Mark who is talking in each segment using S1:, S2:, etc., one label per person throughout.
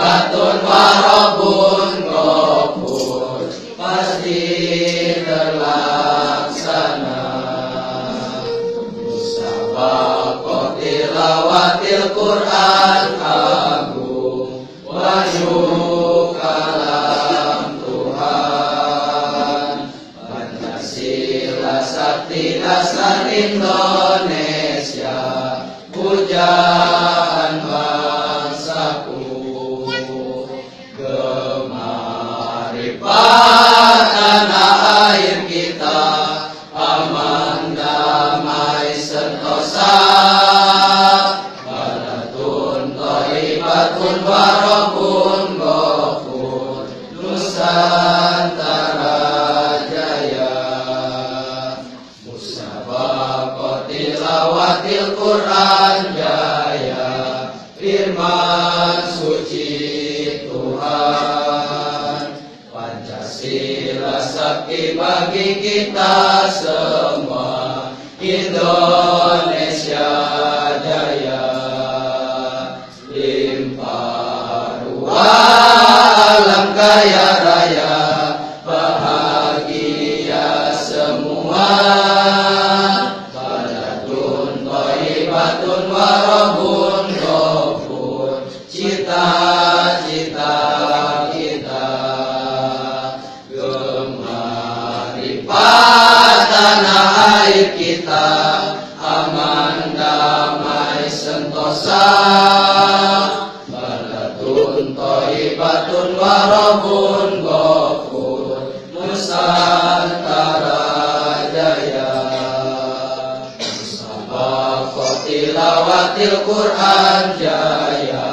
S1: Toibatun Warobun Gopur Pasti terlaksana. Musabaqah tilawatil Quran Agung. Wahyu kalam Tuhan. Pancasila tilawatil Quran jaya Firman suci Tuhan. Pancasila sakti bagi kita semua Indonesia tilawatil Quran jaya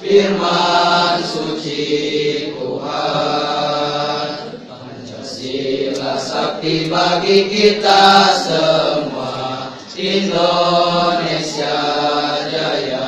S1: Firman suci Tuhan. Pancasila sakti bagi kita semua Indonesia jaya